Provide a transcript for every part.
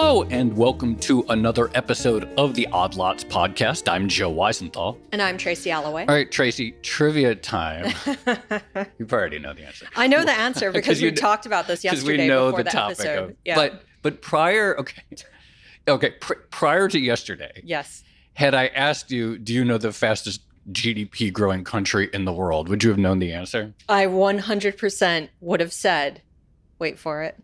Hello, and welcome to another episode of the Odd Lots podcast. I'm Joe Weisenthal. And I'm Tracy Alloway. All right, Tracy, trivia time. you already know the answer. I know the answer because we talked about this yesterday. Because we know before the topic episode. of. yeah. But but prior, okay, okay, pr- prior to yesterday, yes. had I asked you, do you know the fastest GDP growing country in the world? Would you have known the answer? I 100% would have said, wait for it,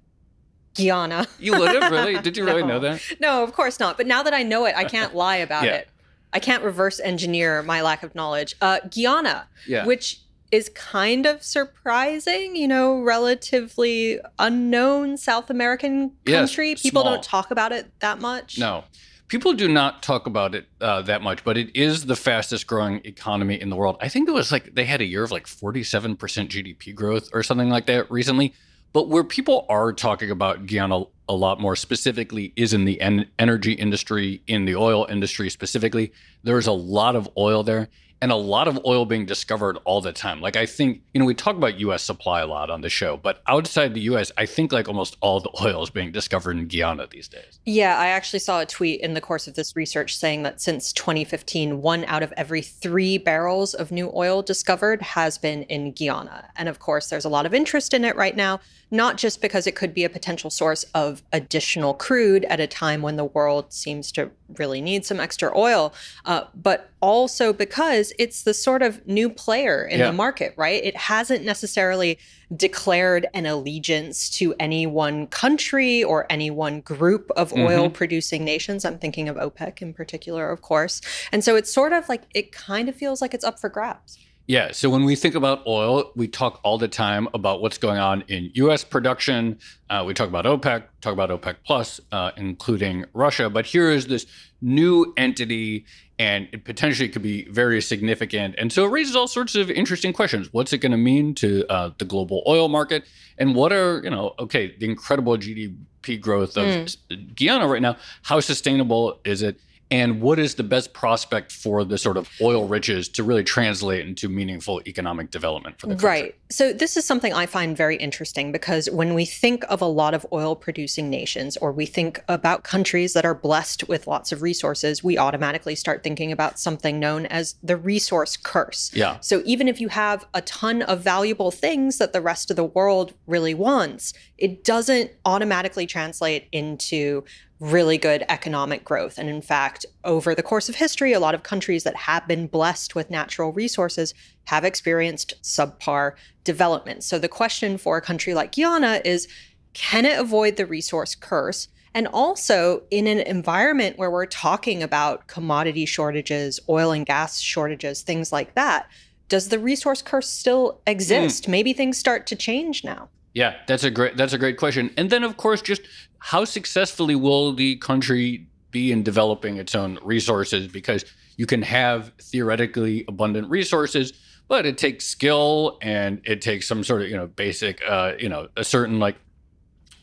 Guyana. You have really? Did you really No. know that? No, of course not. But now that I know it, I can't lie about Yeah. it. I can't reverse engineer my lack of knowledge. Uh, Guyana, Yeah. which is kind of surprising, you know, relatively unknown South American Yes, country. People small. don't talk about it that much. No. People do not talk about it uh, that much, but it is the fastest growing economy in the world. I think it was like they had a year of like 47% GDP growth or something like that recently. But where people are talking about Guyana a lot more specifically is in the en- energy industry, in the oil industry specifically. There's a lot of oil there and a lot of oil being discovered all the time. Like I think, you know, we talk about US supply a lot on the show, but outside the US, I think like almost all the oil is being discovered in Guyana these days. Yeah, I actually saw a tweet in the course of this research saying that since 2015, one out of every three barrels of new oil discovered has been in Guyana. And of course, there's a lot of interest in it right now, not just because it could be a potential source of additional crude at a time when the world seems to really need some extra oil, uh, but also because it's the sort of new player in Yeah. the market, right? It hasn't necessarily declared an allegiance to any one country or any one group of oil producing nations. I'm thinking of OPEC in particular, of course. And so it's sort of like it kind of feels like it's up for grabs. Yeah. So when we think about oil, we talk all the time about what's going on in U.S. production. Uh, we talk about OPEC, talk about OPEC Plus, uh, including Russia. But here is this new entity, and it potentially could be very significant. And so it raises all sorts of interesting questions. What's it going to mean to uh, the global oil market? And what are you know? Okay, the incredible GDP growth of Mm. Guyana right now. How sustainable is it? And what is the best prospect for the sort of oil riches to really translate into meaningful economic development for the country? Right. So this is something I find very interesting because when we think of a lot of oil producing nations or we think about countries that are blessed with lots of resources, we automatically start thinking about something known as the resource curse. Yeah. So even if you have a ton of valuable things that the rest of the world really wants, it doesn't automatically translate into really good economic growth. And in fact, over the course of history, a lot of countries that have been blessed with natural resources have experienced subpar development. So the question for a country like Guyana is can it avoid the resource curse? And also, in an environment where we're talking about commodity shortages, oil and gas shortages, things like that, does the resource curse still exist? Hmm. Maybe things start to change now. Yeah, that's a great that's a great question. And then of course just how successfully will the country be in developing its own resources? Because you can have theoretically abundant resources but it takes skill and it takes some sort of you know basic uh, you know a certain like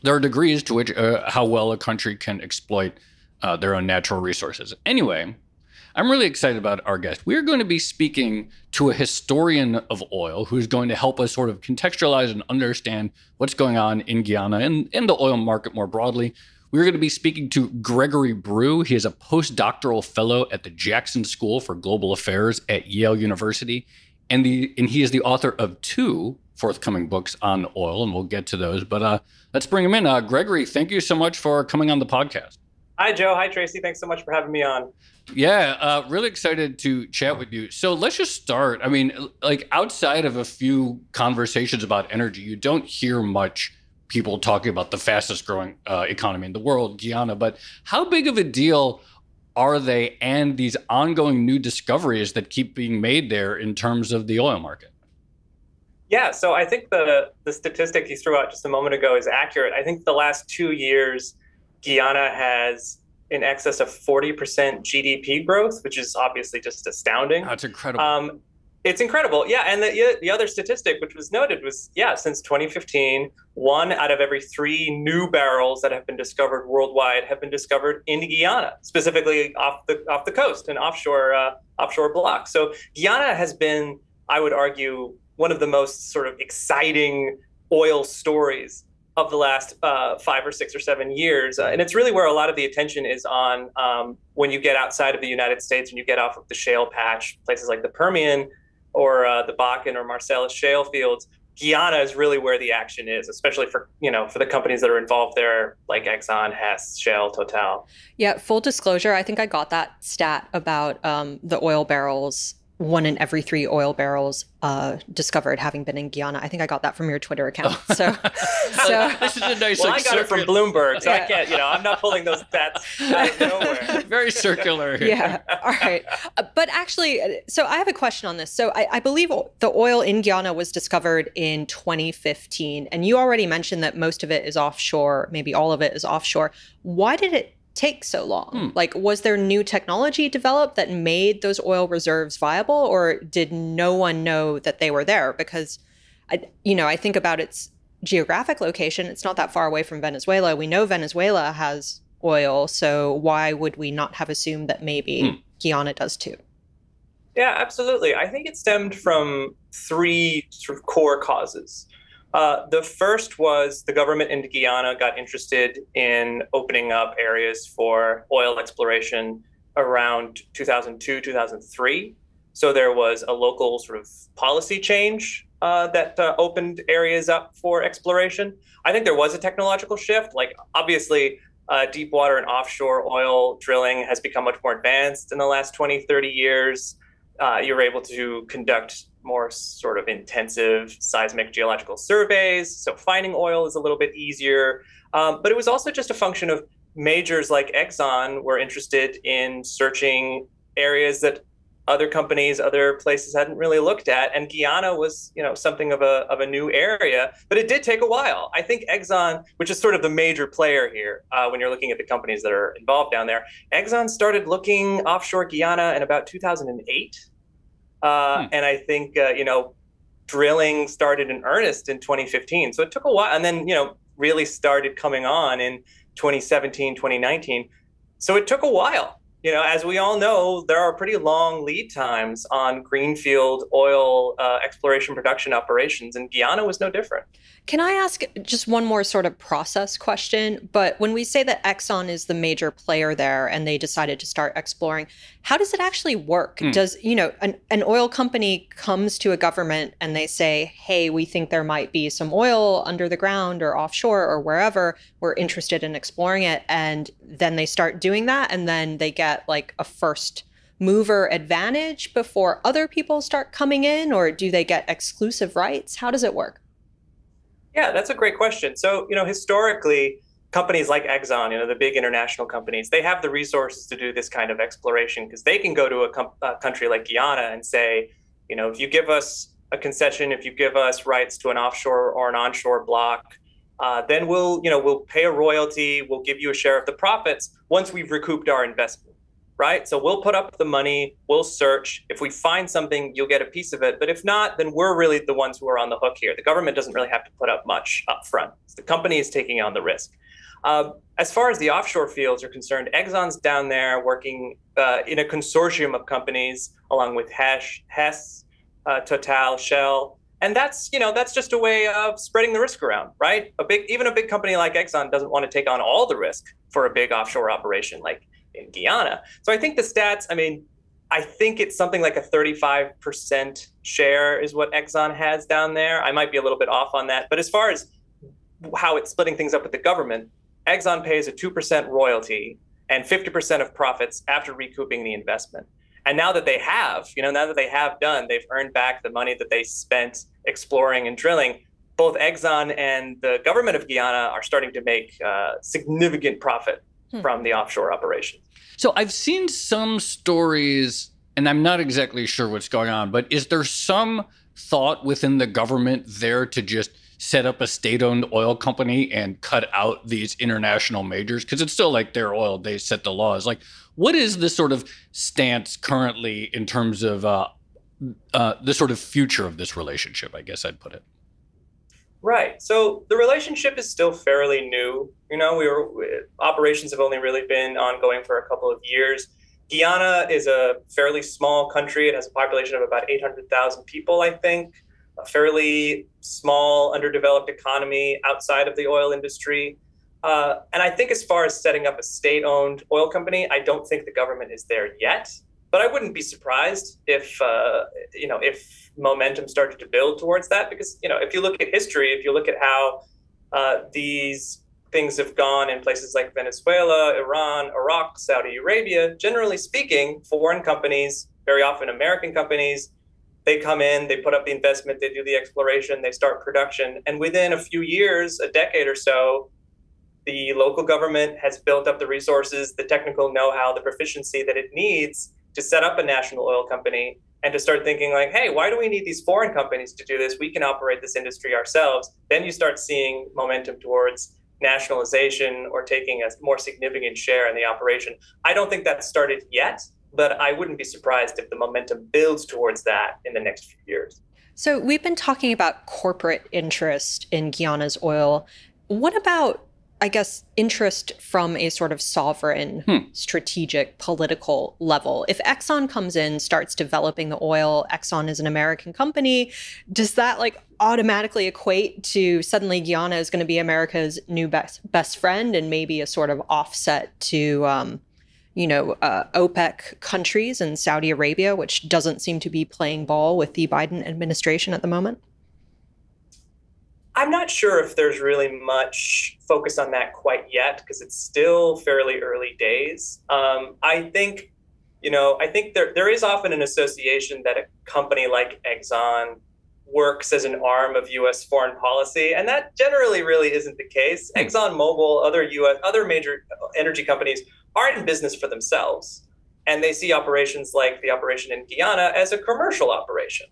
there are degrees to which uh, how well a country can exploit uh, their own natural resources. Anyway i'm really excited about our guest we're going to be speaking to a historian of oil who's going to help us sort of contextualize and understand what's going on in guyana and in the oil market more broadly we're going to be speaking to Gregory Brew. He is a postdoctoral fellow at the Jackson School for Global Affairs at Yale University, and the and he is the author of two forthcoming books on oil, and we'll get to those. But uh, let's bring him in. Uh, Gregory, thank you so much for coming on the podcast. Hi, Joe. Hi, Tracy. Thanks so much for having me on. Yeah, uh, really excited to chat with you. So let's just start. I mean, like outside of a few conversations about energy, you don't hear much people talking about the fastest growing uh, economy in the world, Guyana. But how big of a deal are they and these ongoing new discoveries that keep being made there in terms of the oil market? Yeah, so I think the the statistic you threw out just a moment ago is accurate. I think the last two years, Guyana has in excess of 40% GDP growth, which is obviously just astounding. That's incredible. Um, it's incredible. Yeah. And the, the other statistic, which was noted, was yeah, since 2015, one out of every three new barrels that have been discovered worldwide have been discovered in Guyana, specifically off the off the coast and offshore uh, offshore blocks. So Guyana has been, I would argue, one of the most sort of exciting oil stories of the last uh, five or six or seven years. Uh, and it's really where a lot of the attention is on um, when you get outside of the United States and you get off of the shale patch, places like the Permian or uh, the Bakken or Marcellus shale fields. Guyana is really where the action is, especially for you know for the companies that are involved there, like Exxon, Hess, Shell, Total. Yeah, full disclosure, I think I got that stat about um, the oil barrels one in every three oil barrels uh, discovered having been in Guyana. I think I got that from your Twitter account. So, so this is a nice. Well, like, I got it from Bloomberg, so yeah. I can't. You know, I'm not pulling those stats out of nowhere. Very circular. Yeah. All right. Uh, but actually, uh, so I have a question on this. So I, I believe the oil in Guyana was discovered in 2015, and you already mentioned that most of it is offshore. Maybe all of it is offshore. Why did it take so long? Hmm. Like, was there new technology developed that made those oil reserves viable, or did no one know that they were there? Because, I, you know, I think about its geographic location. It's not that far away from Venezuela. We know Venezuela has oil, so why would we not have assumed that maybe hmm. Guyana does too? Yeah, absolutely. I think it stemmed from three sort of core causes. Uh, the first was the government in Guyana got interested in opening up areas for oil exploration around 2002, 2003. So there was a local sort of policy change uh, that uh, opened areas up for exploration. I think there was a technological shift. Like, obviously, uh, deep water and offshore oil drilling has become much more advanced in the last 20, 30 years. Uh, you're able to conduct more sort of intensive seismic geological surveys. So finding oil is a little bit easier. Um, but it was also just a function of majors like Exxon were interested in searching areas that other companies, other places hadn't really looked at. And Guyana was, you know, something of a, of a new area, but it did take a while. I think Exxon, which is sort of the major player here uh, when you're looking at the companies that are involved down there, Exxon started looking offshore Guyana in about 2008. Uh, hmm. And I think, uh, you know, drilling started in earnest in 2015. So it took a while and then, you know, really started coming on in 2017, 2019. So it took a while you know, as we all know, there are pretty long lead times on greenfield oil uh, exploration production operations, and Guyana was no different. Can I ask just one more sort of process question? But when we say that Exxon is the major player there and they decided to start exploring, how does it actually work? Mm. Does, you know, an, an oil company comes to a government and they say, hey, we think there might be some oil under the ground or offshore or wherever. We're interested in exploring it. And then they start doing that. And then they get like a first mover advantage before other people start coming in? Or do they get exclusive rights? How does it work? Yeah, that's a great question. So, you know, historically, companies like Exxon, you know, the big international companies, they have the resources to do this kind of exploration because they can go to a, com- a, country like Guyana and say, you know, if you give us a concession, if you give us rights to an offshore or an onshore block, uh, then we'll, you know, we'll pay a royalty, we'll give you a share of the profits once we've recouped our investment right? So we'll put up the money, we'll search. If we find something, you'll get a piece of it. But if not, then we're really the ones who are on the hook here. The government doesn't really have to put up much up front. The company is taking on the risk. Uh, as far as the offshore fields are concerned, Exxon's down there working uh, in a consortium of companies along with Hess, Hess uh, Total, Shell. And that's, you know, that's just a way of spreading the risk around, right? A big, even a big company like Exxon doesn't want to take on all the risk for a big offshore operation like in Guyana. So I think the stats, I mean, I think it's something like a 35% share is what Exxon has down there. I might be a little bit off on that. But as far as how it's splitting things up with the government, Exxon pays a 2% royalty and 50% of profits after recouping the investment. And now that they have, you know, now that they have done, they've earned back the money that they spent exploring and drilling. Both Exxon and the government of Guyana are starting to make uh, significant profit hmm. from the offshore operations. So I've seen some stories, and I'm not exactly sure what's going on, but is there some thought within the government there to just set up a state-owned oil company and cut out these international majors because it's still like their oil they set the laws like what is the sort of stance currently in terms of uh, uh, the sort of future of this relationship i guess i'd put it Right. So the relationship is still fairly new. You know, we were operations have only really been ongoing for a couple of years. Guyana is a fairly small country. It has a population of about 800,000 people, I think. a fairly small, underdeveloped economy outside of the oil industry. Uh, and I think as far as setting up a state-owned oil company, I don't think the government is there yet. But I wouldn't be surprised if uh, you know if momentum started to build towards that, because you know if you look at history, if you look at how uh, these things have gone in places like Venezuela, Iran, Iraq, Saudi Arabia, generally speaking, foreign companies, very often American companies, they come in, they put up the investment, they do the exploration, they start production, and within a few years, a decade or so, the local government has built up the resources, the technical know-how, the proficiency that it needs to set up a national oil company and to start thinking like hey why do we need these foreign companies to do this? We can operate this industry ourselves. Then you start seeing momentum towards nationalization or taking a more significant share in the operation. I don't think that's started yet but i wouldn't be surprised if the momentum builds towards that in the next few years. So we've been talking about corporate interest in guyana's oil. What about I guess, interest from a sort of sovereign, hmm. strategic, political level. If Exxon comes in, starts developing the oil, Exxon is an American company, does that like automatically equate to suddenly Guyana is going to be America's new best best friend and maybe a sort of offset to, um, you know, uh, OPEC countries and Saudi Arabia, which doesn't seem to be playing ball with the Biden administration at the moment? I'm not sure if there's really much focus on that quite yet because it's still fairly early days. Um, I think, you know, I think there there is often an association that a company like Exxon works as an arm of U.S. foreign policy, and that generally really isn't the case. Hmm. Exxon Mobil, other U.S. other major energy companies aren't in business for themselves, and they see operations like the operation in Guyana as a commercial operation.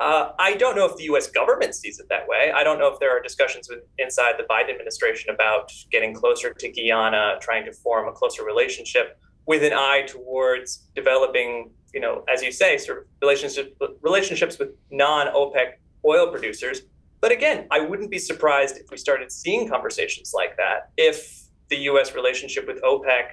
Uh, I don't know if the U.S. government sees it that way. I don't know if there are discussions with, inside the Biden administration about getting closer to Guyana, trying to form a closer relationship with an eye towards developing, you know, as you say, sort of relationships relationships with non-OPEC oil producers. But again, I wouldn't be surprised if we started seeing conversations like that if the U.S. relationship with OPEC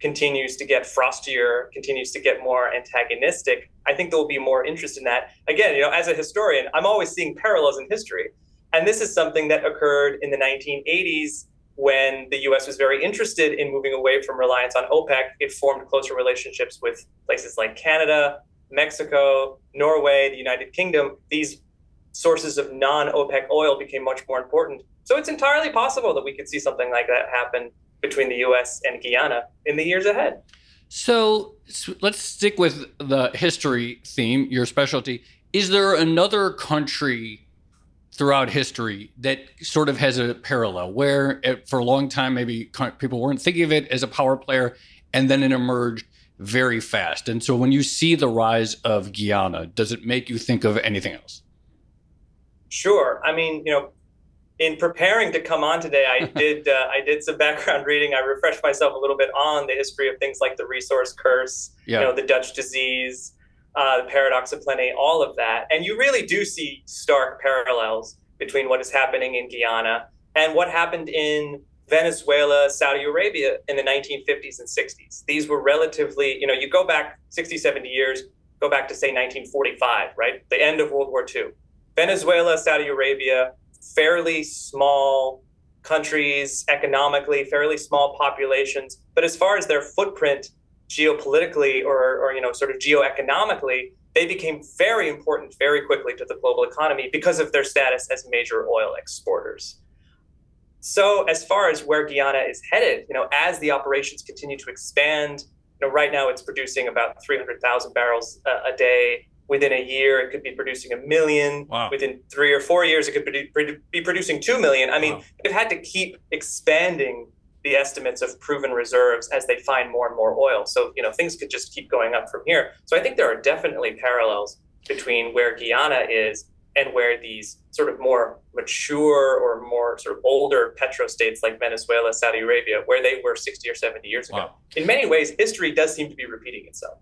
continues to get frostier, continues to get more antagonistic, I think there will be more interest in that. Again, you know, as a historian, I'm always seeing parallels in history. And this is something that occurred in the 1980s when the US was very interested in moving away from reliance on OPEC. It formed closer relationships with places like Canada, Mexico, Norway, the United Kingdom. These sources of non OPEC oil became much more important. So it's entirely possible that we could see something like that happen between the US and Guyana in the years ahead. So, let's stick with the history theme, your specialty. Is there another country throughout history that sort of has a parallel where it, for a long time maybe people weren't thinking of it as a power player and then it emerged very fast. And so when you see the rise of Guyana, does it make you think of anything else? Sure. I mean, you know, in preparing to come on today, I did uh, I did some background reading. I refreshed myself a little bit on the history of things like the resource curse, yeah. you know, the Dutch disease, uh, the paradox of plenty, all of that, and you really do see stark parallels between what is happening in Guyana and what happened in Venezuela, Saudi Arabia in the 1950s and 60s. These were relatively, you know, you go back 60, 70 years, go back to say 1945, right? The end of World War II. Venezuela, Saudi Arabia, fairly small countries economically, fairly small populations. But as far as their footprint geopolitically or, or you know, sort of geoeconomically, they became very important very quickly to the global economy because of their status as major oil exporters. So as far as where Guyana is headed, you know, as the operations continue to expand, you know, right now it's producing about 300,000 barrels a, a day within a year it could be producing a million wow. within three or four years it could be producing 2 million i mean wow. they've had to keep expanding the estimates of proven reserves as they find more and more oil so you know things could just keep going up from here so i think there are definitely parallels between where guyana is and where these sort of more mature or more sort of older petrostates like Venezuela, Saudi Arabia, where they were 60 or 70 years ago. Wow. In many ways, history does seem to be repeating itself.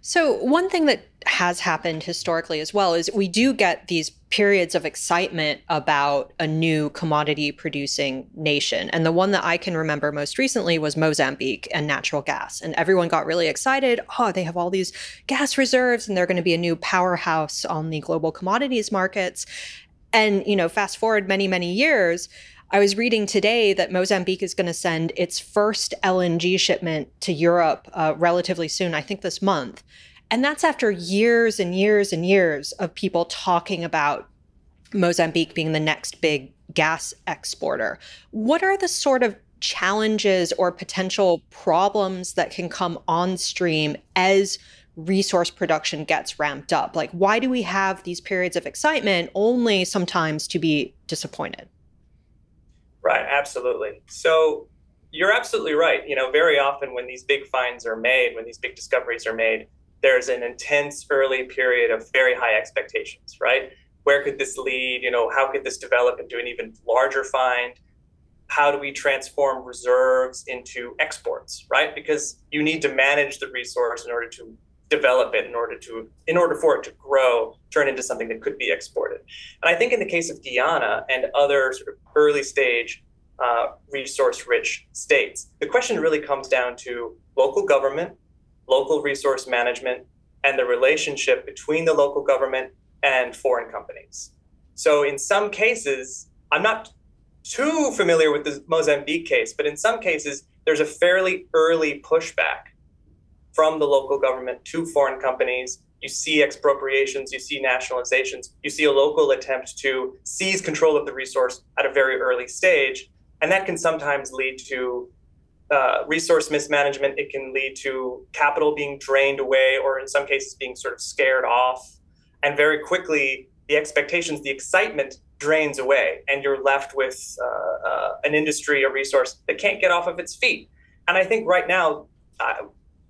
So, one thing that has happened historically as well is we do get these periods of excitement about a new commodity producing nation. And the one that I can remember most recently was Mozambique and natural gas. And everyone got really excited. Oh, they have all these gas reserves and they're going to be a new powerhouse on the global commodities markets. And, you know, fast forward many, many years, I was reading today that Mozambique is going to send its first LNG shipment to Europe uh, relatively soon, I think this month. And that's after years and years and years of people talking about Mozambique being the next big gas exporter. What are the sort of challenges or potential problems that can come on stream as resource production gets ramped up? Like, why do we have these periods of excitement only sometimes to be disappointed? Right, absolutely. So you're absolutely right. You know, very often when these big finds are made, when these big discoveries are made, there's an intense early period of very high expectations, right? Where could this lead? You know, how could this develop into an even larger find? How do we transform reserves into exports, right? Because you need to manage the resource in order to develop it in order to in order for it to grow turn into something that could be exported. And i think in the case of guyana and other sort of early stage uh, resource rich states the question really comes down to local government local resource management and the relationship between the local government and foreign companies. So in some cases i'm not too familiar with the mozambique case but in some cases there's a fairly early pushback from the local government to foreign companies. You see expropriations, you see nationalizations, you see a local attempt to seize control of the resource at a very early stage. And that can sometimes lead to uh, resource mismanagement. It can lead to capital being drained away, or in some cases, being sort of scared off. And very quickly, the expectations, the excitement drains away, and you're left with uh, uh, an industry, a resource that can't get off of its feet. And I think right now, uh,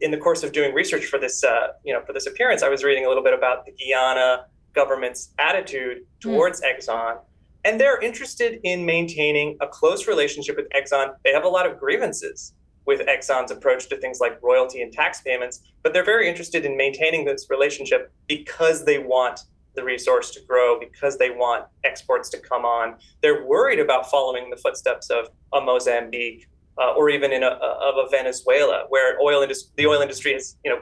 in the course of doing research for this, uh, you know, for this appearance, I was reading a little bit about the Guyana government's attitude hmm. towards mm. Exxon, and they're interested in maintaining a close relationship with Exxon. They have a lot of grievances with Exxon's approach to things like royalty and tax payments, but they're very interested in maintaining this relationship because they want the resource to grow, because they want exports to come on. They're worried about following the footsteps of a Mozambique uh, or even in a, of a Venezuela, where oil industry, the oil industry has you know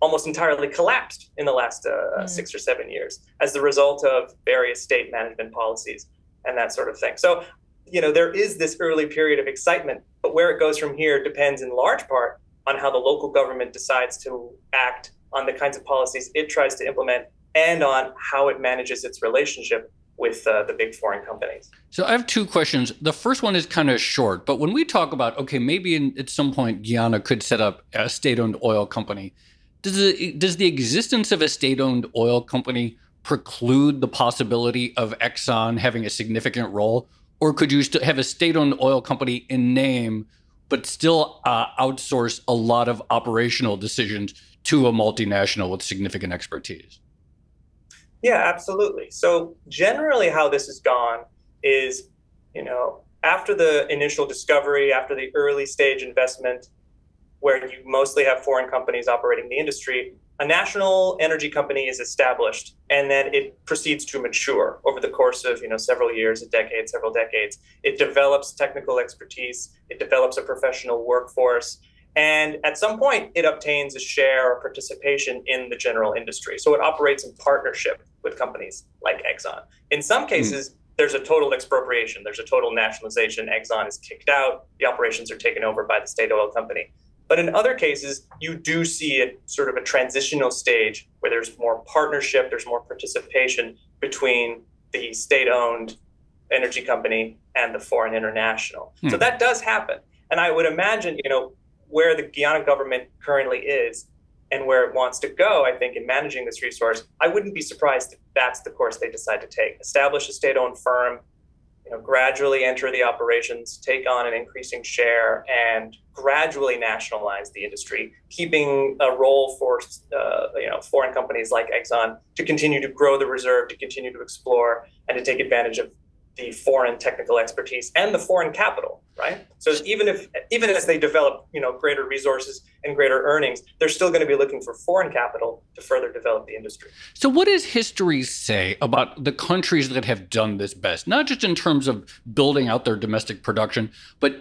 almost entirely collapsed in the last uh, mm. six or seven years as the result of various state management policies and that sort of thing. So you know there is this early period of excitement, but where it goes from here depends in large part on how the local government decides to act on the kinds of policies it tries to implement and on how it manages its relationship with uh, the big foreign companies. So I have two questions. The first one is kind of short, but when we talk about okay, maybe in, at some point Guyana could set up a state-owned oil company, does the, does the existence of a state-owned oil company preclude the possibility of Exxon having a significant role, or could you have a state-owned oil company in name? But still uh, outsource a lot of operational decisions to a multinational with significant expertise. Yeah, absolutely. So generally how this has gone is, you know, after the initial discovery, after the early stage investment, where you mostly have foreign companies operating the industry, a national energy company is established and then it proceeds to mature over the course of you know several years a decade several decades. It develops technical expertise. It develops a professional workforce and at some point, it obtains a share or participation in the general industry. So it operates in partnership with companies like Exxon. In some hmm. cases, mm. there's a total expropriation, there's a total nationalization. Exxon is kicked out, the operations are taken over by the state oil company. But in other cases, you do see it sort of a transitional stage where there's more partnership, there's more participation between the state owned energy company and the foreign international. Mm. So that does happen. And I would imagine, you know, where the Guyana government currently is and where it wants to go, I think, in managing this resource, I wouldn't be surprised if that's the course they decide to take. Establish a state-owned firm, you know, gradually enter the operations, take on an increasing share, and gradually nationalize the industry, keeping a role for uh, you know foreign companies like Exxon to continue to grow the reserve, to continue to explore, and to take advantage of the foreign technical expertise and the foreign capital right? So even if even as they develop you know greater resources and greater earnings they're still going to be looking for foreign capital to further develop the industry. So what does history say about the countries that have done this best? Not just in terms of building out their domestic production but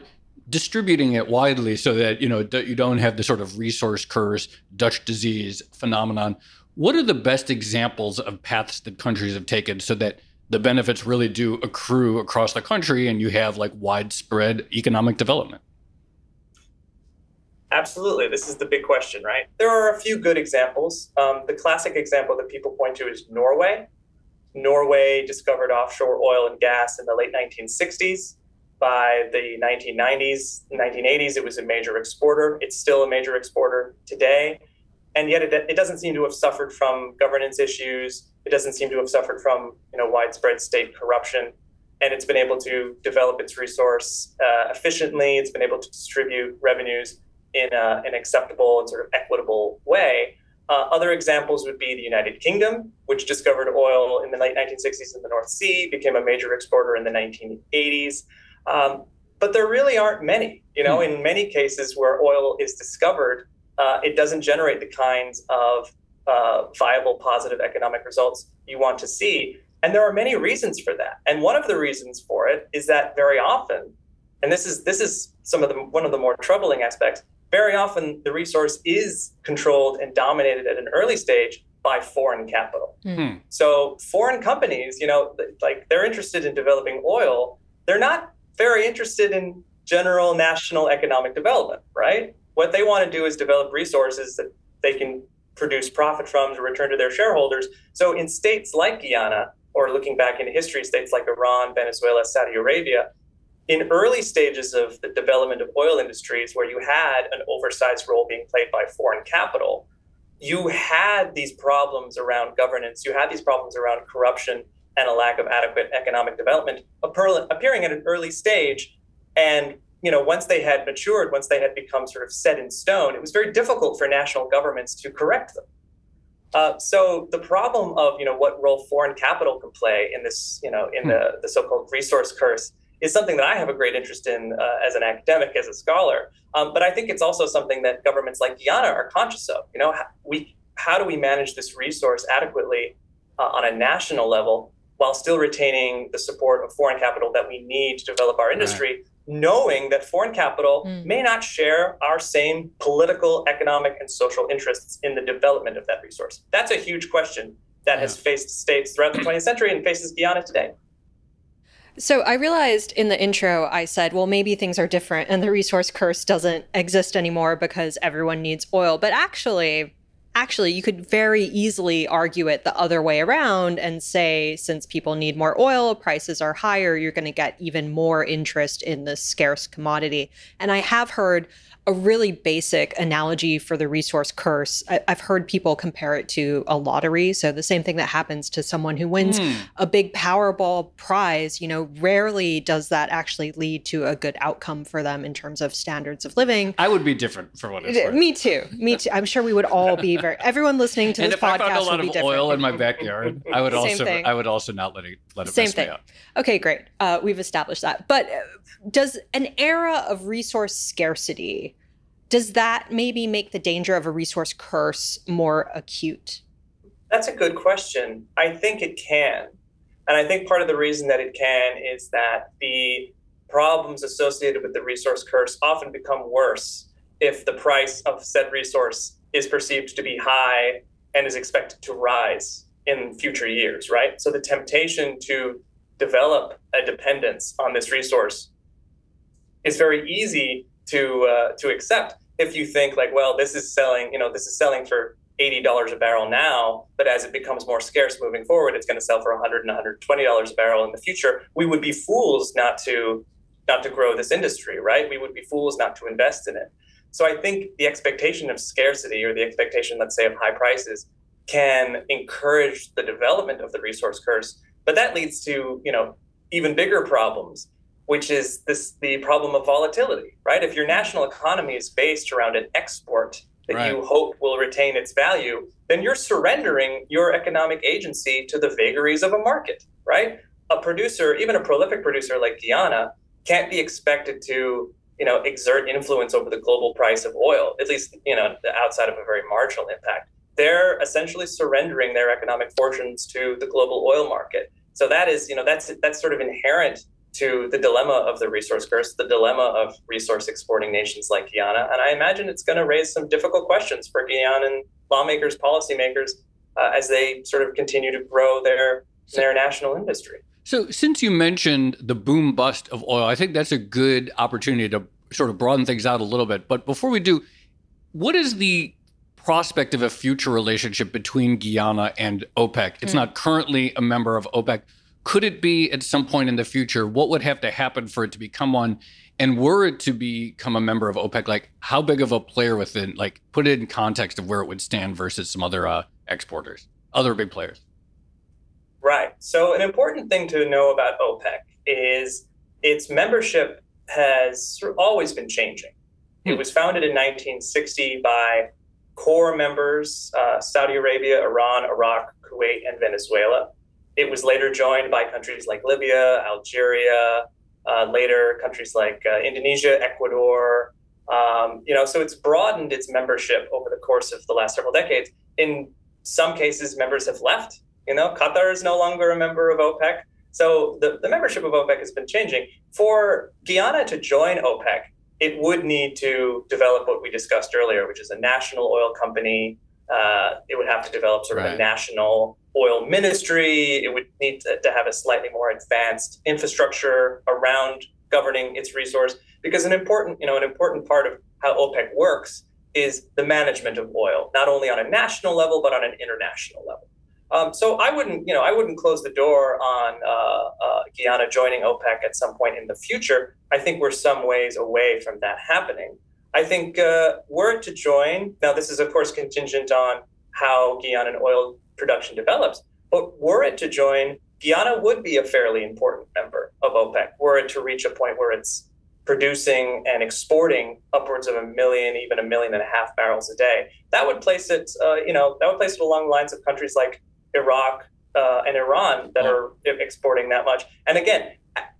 distributing it widely so that you know you don't have the sort of resource curse dutch disease phenomenon. What are the best examples of paths that countries have taken so that the benefits really do accrue across the country and you have like widespread economic development? Absolutely. This is the big question, right? There are a few good examples. Um, the classic example that people point to is Norway. Norway discovered offshore oil and gas in the late 1960s. By the 1990s, 1980s, it was a major exporter. It's still a major exporter today and yet it, it doesn't seem to have suffered from governance issues. It doesn't seem to have suffered from you know widespread state corruption, and it's been able to develop its resource uh, efficiently. It's been able to distribute revenues in a, an acceptable and sort of equitable way. Uh, other examples would be the United Kingdom, which discovered oil in the late 1960s in the North Sea, became a major exporter in the 1980s. Um, but there really aren't many. You know, mm. in many cases where oil is discovered, uh, it doesn't generate the kinds of uh, viable positive economic results you want to see. And there are many reasons for that. And one of the reasons for it is that very often, and this is this is some of the one of the more troubling aspects. Very often, the resource is controlled and dominated at an early stage by foreign capital. Mm-hmm. So foreign companies, you know, like they're interested in developing oil. They're not very interested in general national economic development, right? What they want to do is develop resources that they can produce profit from to return to their shareholders. So in states like Guyana, or looking back into history, states like Iran, Venezuela, Saudi Arabia, in early stages of the development of oil industries where you had an oversized role being played by foreign capital, you had these problems around governance, you had these problems around corruption and a lack of adequate economic development appearing at an early stage. And you know, once they had matured, once they had become sort of set in stone, it was very difficult for national governments to correct them. Uh, so the problem of you know what role foreign capital can play in this you know in the, the so-called resource curse is something that I have a great interest in uh, as an academic, as a scholar. Um, but I think it's also something that governments like Guyana are conscious of. You know, we how do we manage this resource adequately uh, on a national level while still retaining the support of foreign capital that we need to develop our industry? Right knowing that foreign capital mm. may not share our same political, economic, and social interests in the development of that resource. That's a huge question that yeah. has faced states throughout the 20th century and faces Guyana today. So I realized in the intro, I said, well, maybe things are different and the resource curse doesn't exist anymore because everyone needs oil. But actually, actually you could very easily argue it the other way around and say since people need more oil prices are higher you're going to get even more interest in this scarce commodity and i have heard a really basic analogy for the resource curse. I, have heard people compare it to a lottery. So the same thing that happens to someone who wins mm. a big Powerball prize, you know, rarely does that actually lead to a good outcome for them in terms of standards of living. I would be different for what it's worth. Me too. Me too. I'm sure we would all be very. Everyone listening to and this podcast I found a lot of different. oil in my backyard, I would also. Thing. I would also not let it let it same thing. Okay, great. Uh, we've established that. But uh, does an era of resource scarcity does that maybe make the danger of a resource curse more acute? That's a good question. I think it can. And I think part of the reason that it can is that the problems associated with the resource curse often become worse if the price of said resource is perceived to be high and is expected to rise in future years, right? So the temptation to develop a dependence on this resource is very easy to uh, to accept if you think like, well, this is selling, you know, this is selling for $80 a barrel now, but as it becomes more scarce moving forward, it's going to sell for 100 and $120 a barrel in the future. We would be fools not to not to grow this industry, right? We would be fools not to invest in it. So I think the expectation of scarcity or the expectation, let's say, of high prices can encourage the development of the resource curse, but that leads to, you know, even bigger problems which is this the problem of volatility, right? If your national economy is based around an export that right. you hope will retain its value, then you're surrendering your economic agency to the vagaries of a market, right? a producer, even a prolific producer like Guyana, can't be expected to you know exert influence over the global price of oil, at least you know outside of a very marginal impact. They're essentially surrendering their economic fortunes to the global oil market. So that is you know that's that's sort of inherent to the dilemma of the resource curse, the dilemma of resource exporting nations like Guyana. And I imagine it's going to raise some difficult questions for Guyanan lawmakers, policymakers, uh, as they sort of continue to grow their their national industry. So, since you mentioned the boom bust of oil, I think that's a good opportunity to sort of broaden things out a little bit. But before we do, what is the prospect of a future relationship between Guyana and OPEC? It's mm. not currently a member of OPEC. Could it be at some point in the future? What would have to happen for it to become one? And were it to become a member of OPEC, like how big of a player within, like put it in context of where it would stand versus some other uh, exporters, other big players? Right. So, an important thing to know about OPEC is its membership has always been changing. It hmm. was founded in 1960 by core members uh, Saudi Arabia, Iran, Iraq, Kuwait, and Venezuela. It was later joined by countries like Libya, Algeria, uh, later countries like uh, Indonesia, Ecuador. Um, you know, so it's broadened its membership over the course of the last several decades. In some cases, members have left. You know, Qatar is no longer a member of OPEC. So the, the membership of OPEC has been changing. For Guyana to join OPEC, it would need to develop what we discussed earlier, which is a national oil company. Uh, it would have to develop sort of right. a national oil ministry. It would need to, to have a slightly more advanced infrastructure around governing its resource. Because an important, you know, an important part of how OPEC works is the management of oil, not only on a national level but on an international level. Um, so I wouldn't, you know, I wouldn't close the door on uh, uh, Guyana joining OPEC at some point in the future. I think we're some ways away from that happening. I think uh, were it to join, now this is of course contingent on how Guyanan oil production develops, but were it to join, Guyana would be a fairly important member of OPEC. Were it to reach a point where it's producing and exporting upwards of a million, even a million and a half barrels a day, that would place it, uh, you know, that would place it along the lines of countries like Iraq, uh, and Iran that are exporting that much. And again,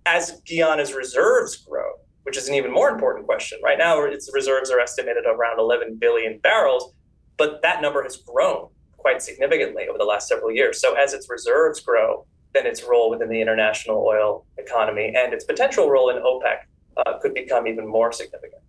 as Guyana's reserves grow, which is an even more important question. Right now, its reserves are estimated around 11 billion barrels, but that number has grown quite significantly over the last several years. So as its reserves grow, then its role within the international oil economy and its potential role in OPEC uh, could become even more significant.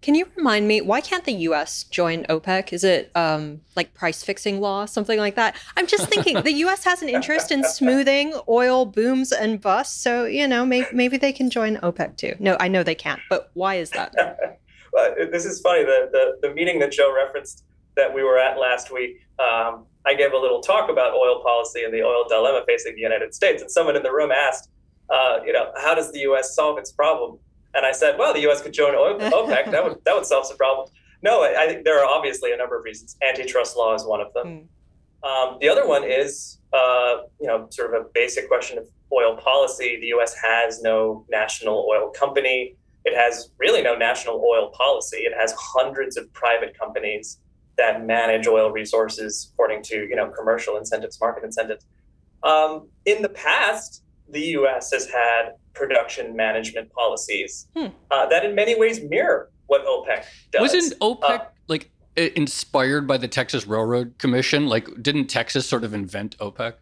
Can you remind me why can't the U.S. join OPEC? Is it um, like price fixing law, something like that? I'm just thinking the U.S. has an interest in smoothing oil booms and busts, so you know maybe, maybe they can join OPEC too. No, I know they can't, but why is that? well, this is funny. The, the the meeting that Joe referenced that we were at last week. Um, I gave a little talk about oil policy and the oil dilemma facing the United States, and someone in the room asked, uh, you know, how does the U.S. solve its problem? And I said, well, the U.S. could join OPEC. that would that would solve some problems. No, I, think there are obviously a number of reasons. Antitrust law is one of them. Mm. Um, the other one is, uh, you know, sort of a basic question of oil policy. The U.S. has no national oil company. It has really no national oil policy. It has hundreds of private companies that manage oil resources according to you know commercial incentives, market incentives. Um, in the past, the U.S. has had production management policies hmm. uh, that, in many ways, mirror what OPEC does. Wasn't OPEC uh, like inspired by the Texas Railroad Commission? Like, didn't Texas sort of invent OPEC?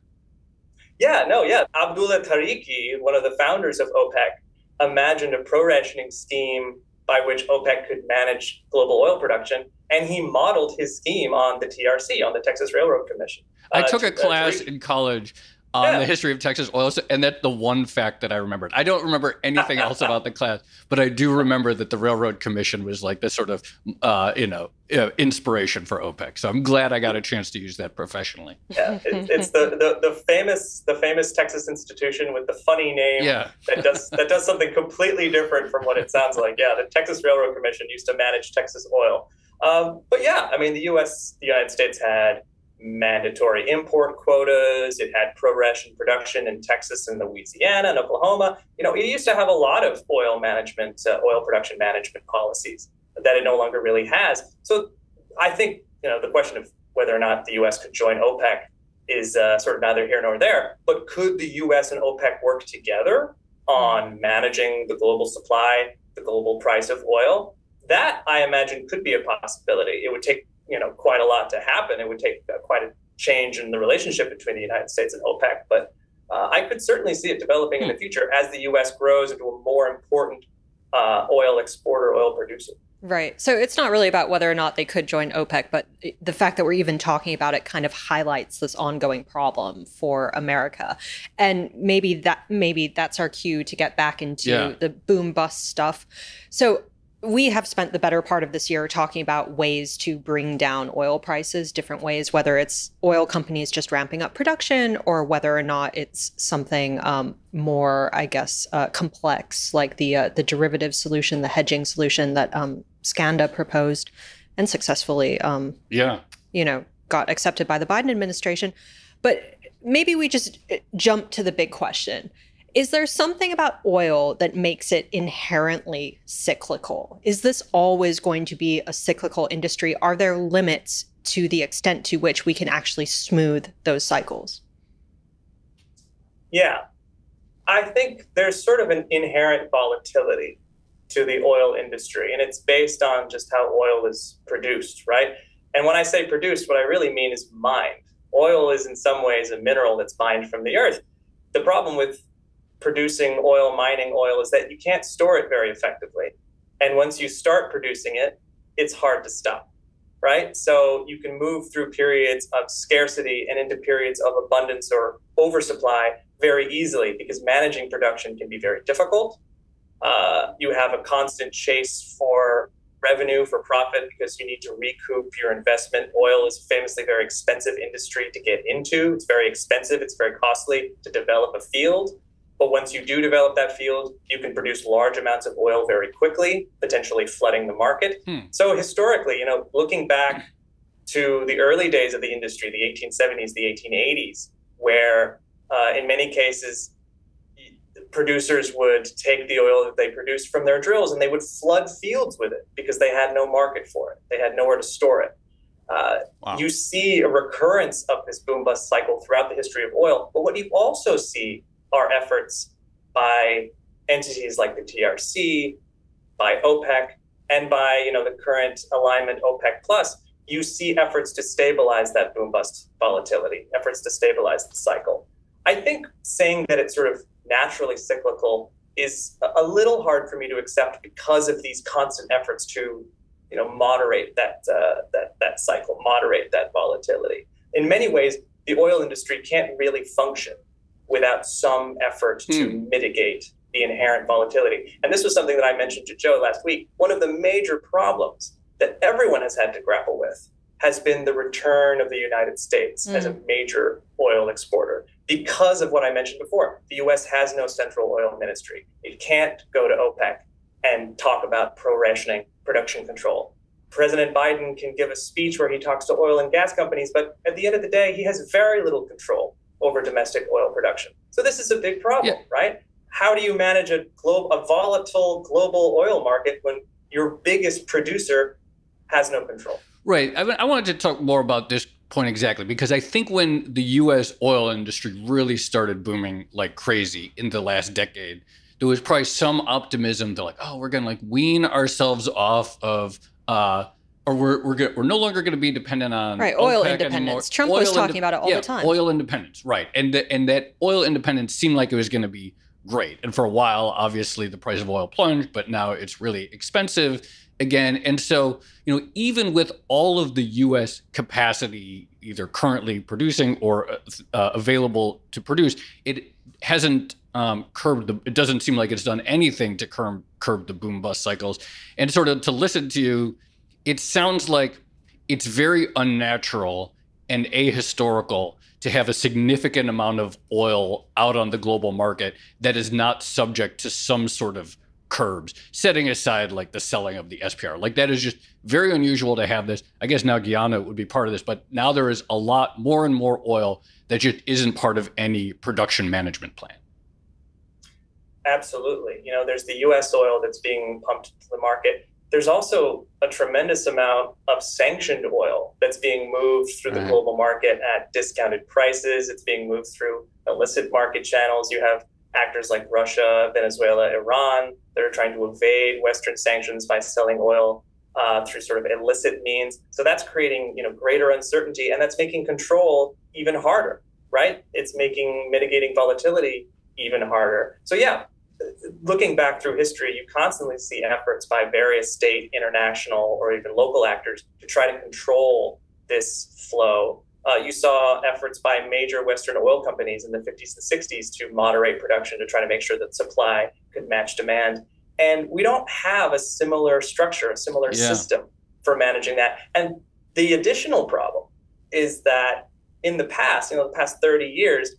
Yeah, no, yeah. Abdullah Tariki, one of the founders of OPEC, imagined a pro-rationing scheme by which OPEC could manage global oil production, and he modeled his scheme on the TRC, on the Texas Railroad Commission. I uh, took a class in college on yeah. the history of Texas oil, and that's the one fact that I remembered. I don't remember anything else about the class, but I do remember that the Railroad Commission was like this sort of, uh, you know, uh, inspiration for OPEC. So I'm glad I got a chance to use that professionally. Yeah, it, it's the, the, the famous the famous Texas institution with the funny name. Yeah. that does that does something completely different from what it sounds like. Yeah, the Texas Railroad Commission used to manage Texas oil. Um, but yeah, I mean, the U.S. the United States had mandatory import quotas. It had pro-ration production in Texas and Louisiana and Oklahoma. You know, it used to have a lot of oil management, uh, oil production management policies that it no longer really has. So I think, you know, the question of whether or not the U.S. could join OPEC is uh, sort of neither here nor there. But could the U.S. and OPEC work together on managing the global supply, the global price of oil? That I imagine could be a possibility. It would take you know quite a lot to happen. It would take uh, quite a change in the relationship between the United States and OPEC, but uh, I could certainly see it developing in the hmm. future as the U.S. grows into a more important uh, oil exporter, oil producer. Right. So it's not really about whether or not they could join OPEC, but the fact that we're even talking about it kind of highlights this ongoing problem for America. And maybe that maybe that's our cue to get back into yeah. the boom bust stuff. So we have spent the better part of this year talking about ways to bring down oil prices, different ways, whether it's oil companies just ramping up production or whether or not it's something um, more, I guess, uh, complex, like the uh, the derivative solution, the hedging solution that um, Skanda proposed and successfully, um, yeah, you know, got accepted by the Biden administration. But maybe we just uh, jump to the big question is there something about oil that makes it inherently cyclical? Is this always going to be a cyclical industry? Are there limits to the extent to which we can actually smooth those cycles? Yeah. I think there's sort of an inherent volatility to the oil industry, and it's based on just how oil is produced, right? And when I say produced, what I really mean is mined. Oil is in some ways a mineral that's mined from the earth. The problem with producing oil, mining oil, is that you can't store it very effectively. And once you start producing it, it's hard to stop, right? So you can move through periods of scarcity and into periods of abundance or oversupply very easily because managing production can be very difficult. Uh, you have a constant chase for revenue, for profit, because you need to recoup your investment. Oil is a famously very expensive industry to get into. It's very expensive, it's very costly to develop a field. But once you do develop that field, you can produce large amounts of oil very quickly, potentially flooding the market. Hmm. So historically, you know, looking back to the early days of the industry, the 1870s, the 1880s, where uh, in many cases producers would take the oil that they produced from their drills and they would flood fields with it because they had no market for it. They had nowhere to store it. Uh, wow. You see a recurrence of this boom bust cycle throughout the history of oil. But what you also see are efforts by entities like the TRC, by OPEC, and by you know the current alignment OPEC plus, you see efforts to stabilize that boom bust volatility, efforts to stabilize the cycle. I think saying that it's sort of naturally cyclical is a little hard for me to accept because of these constant efforts to you know moderate that uh, that that cycle, moderate that volatility. In many ways, the oil industry can't really function without some effort to hmm. mitigate the inherent volatility. And this was something that I mentioned to Joe last week. One of the major problems that everyone has had to grapple with has been the return of the United States mm. as a hmm. major oil exporter. Because of what I mentioned before, the US has no central oil ministry. It can't go to OPEC and talk about pro rationing, production control. President Biden can give a speech where he talks to oil and gas companies, but at the end of the day, he has very little control over domestic oil production. So this is a big problem, yeah. right? How do you manage a global, a volatile global oil market when your biggest producer has no control? Right. I, I wanted to talk more about this point exactly because I think when the U.S. oil industry really started booming like crazy in the last decade, there was probably some optimism that like, oh, we're gonna like wean ourselves off of uh, or we're we're we're no longer going to be dependent on right oil OPEC independence. Anymore. Trump oil was talking about it all yeah, the time. Oil independence, right? And the, and that oil independence seemed like it was going to be great. And for a while, obviously, the price of oil plunged, but now it's really expensive again. And so, you know, even with all of the U.S. capacity either currently producing or uh, available to produce, it hasn't um, curbed the. It doesn't seem like it's done anything to curb curb the boom bust cycles. And sort of to listen to you it sounds like it's very unnatural and ahistorical to have a significant amount of oil out on the global market that is not subject to some sort of curbs, setting aside like the selling of the SPR. Like that is just very unusual to have this. I guess now Guyana would be part of this, but now there is a lot more and more oil that just isn't part of any production management plan. Absolutely. You know, there's the US oil that's being pumped to the market there's also a tremendous amount of sanctioned oil that's being moved through the global market at discounted prices. It's being moved through illicit market channels. You have actors like Russia, Venezuela, Iran that are trying to evade Western sanctions by selling oil uh, through sort of illicit means. So that's creating you know greater uncertainty, and that's making control even harder. Right? It's making mitigating volatility even harder. So yeah, looking back through history, you constantly see efforts by various state, international, or even local actors to try to control this flow. Uh, you saw efforts by major Western oil companies in the 50s and 60s to moderate production to try to make sure that supply could match demand. And we don't have a similar structure, a similar Yeah. system for managing that. And the additional problem is that in the past, you know, the past 30 years,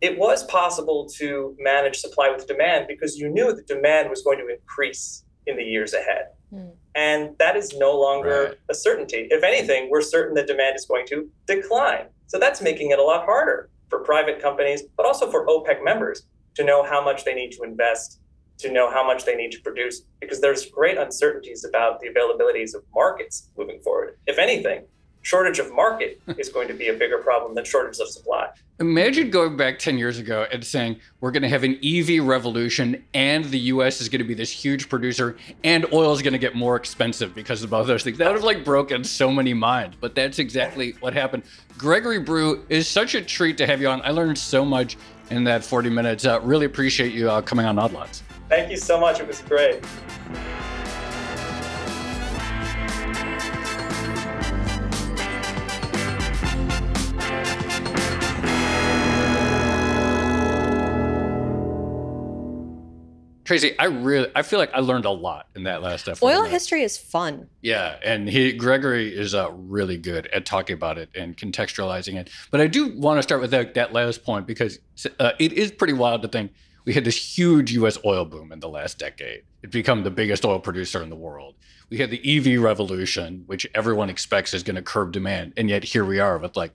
it was possible to manage supply with demand because you knew that demand was going to increase in the years ahead. Hmm. And that is no longer Right. a certainty. If anything, we're certain that demand is going to decline. So that's making it a lot harder for private companies, but also for OPEC members to know how much they need to invest, to know how much they need to produce, because there's great uncertainties about the availabilities of markets moving forward. If anything, shortage of market is going to be a bigger problem than shortage of supply. Imagine going back 10 years ago and saying, we're going to have an EV revolution and the US is going to be this huge producer and oil is going to get more expensive because of both those things. That would have like broken so many minds, but that's exactly what happened. Gregory Brew is such a treat to have you on. I learned so much in that 40 minutes. Uh, really appreciate you uh, coming on Odd Lots. Thank you so much. It was great. Tracy, I really, I feel like I learned a lot in that last episode. Oil history is fun. Yeah, and he Gregory is uh, really good at talking about it and contextualizing it. But I do want to start with that, that last point because uh, it is pretty wild to think we had this huge U.S. oil boom in the last decade. It become the biggest oil producer in the world. We had the EV revolution, which everyone expects is going to curb demand, and yet here we are with like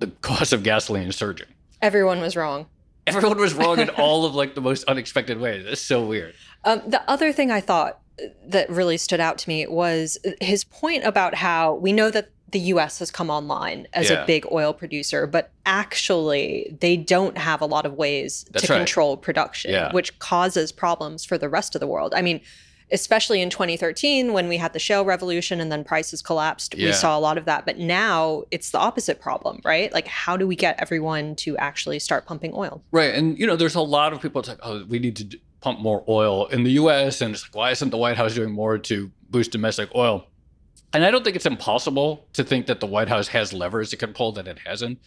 the cost of gasoline surging. Everyone was wrong. Everyone was wrong in all of like the most unexpected ways. It's so weird. Um, the other thing I thought that really stood out to me was his point about how we know that the US has come online as Yeah. a big oil producer, but actually they don't have a lot of ways That's to right. control production, Yeah. which causes problems for the rest of the world. I mean, especially in 2013 when we had the shale revolution and then prices collapsed, Yeah. we saw a lot of that. But now it's the opposite problem, right? Like, how do we get everyone to actually start pumping oil? Right. And, you know, there's a lot of people, like, oh, we need to d- pump more oil in the US. And it's like, why isn't the White House doing more to boost domestic oil? And I don't think it's impossible to think that the White House has levers it can pull that it hasn't.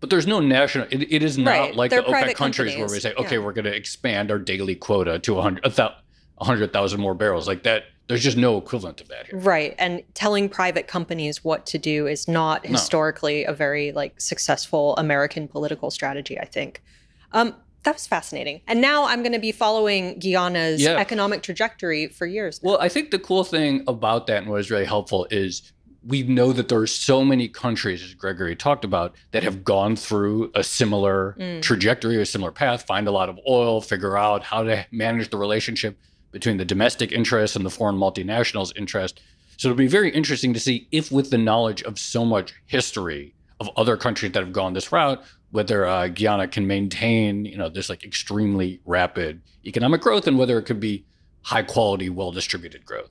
But there's no national, it, it is not Right. like They're the OPEC countries where we say, okay, Yeah. we're going to expand our daily quota to 100 a thou- 100,000 more barrels. Like that, there's just no equivalent of that here. Right. And telling private companies what to do is not No. historically a very like successful American political strategy, I think. Um, that was fascinating. And now I'm going to be following Guyana's Yeah. economic trajectory for years. Well, I think the cool thing about that and what is really helpful is we know that there are so many countries, as Gregory talked about, that have gone through a similar Mm. trajectory, or similar path, find a lot of oil, figure out how to manage the relationship between the domestic interests and the foreign multinationals' interest. So it'll be very interesting to see if, with the knowledge of so much history of other countries that have gone this route, whether uh, Guyana can maintain, you know, this like extremely rapid economic growth, and whether it could be high quality, well distributed growth.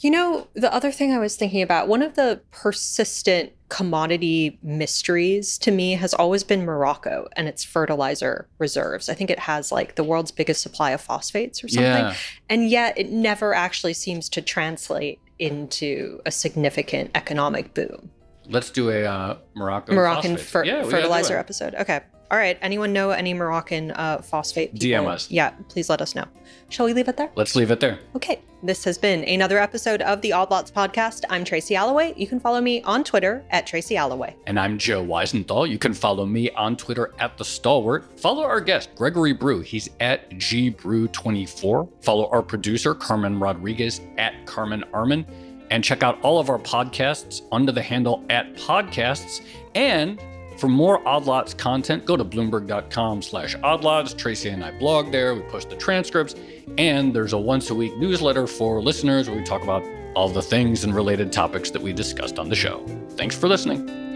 You know, the other thing I was thinking about, one of the persistent commodity mysteries to me has always been Morocco and its fertilizer reserves. I think it has like the world's biggest supply of phosphates or something. Yeah. And yet it never actually seems to translate into a significant economic boom. Let's do a uh, Morocco Moroccan fer- Yeah, we gotta do fertilizer episode. Okay. All right. Anyone know any Moroccan uh, phosphate? DM us. Yeah, please let us know. Shall we leave it there? Let's leave it there. Okay, this has been another episode of the Odd Lots podcast. I'm Tracy Alloway. You can follow me on Twitter at Tracy Alloway. And I'm Joe Weisenthal. You can follow me on Twitter at The Stalwart. Follow our guest, Gregory Brew. He's at GBrew24. Follow our producer, Carmen Rodriguez, at Carmen Armen. And check out all of our podcasts under the handle at podcasts. And For more Odd Lots content, go to bloomberg.com slash oddlots. Tracy and I blog there. We post the transcripts. And there's a once a week newsletter for listeners where we talk about all the things and related topics that we discussed on the show. Thanks for listening.